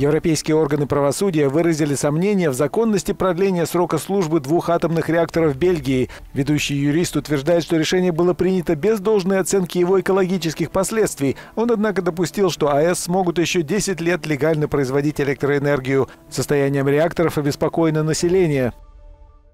Европейские органы правосудия выразили сомнения в законности продления срока службы двух атомных реакторов Бельгии. Ведущий юрист утверждает, что решение было принято без должной оценки его экологических последствий. Он, однако, допустил, что АЭС смогут еще 10 лет легально производить электроэнергию. Состоянием реакторов обеспокоено население.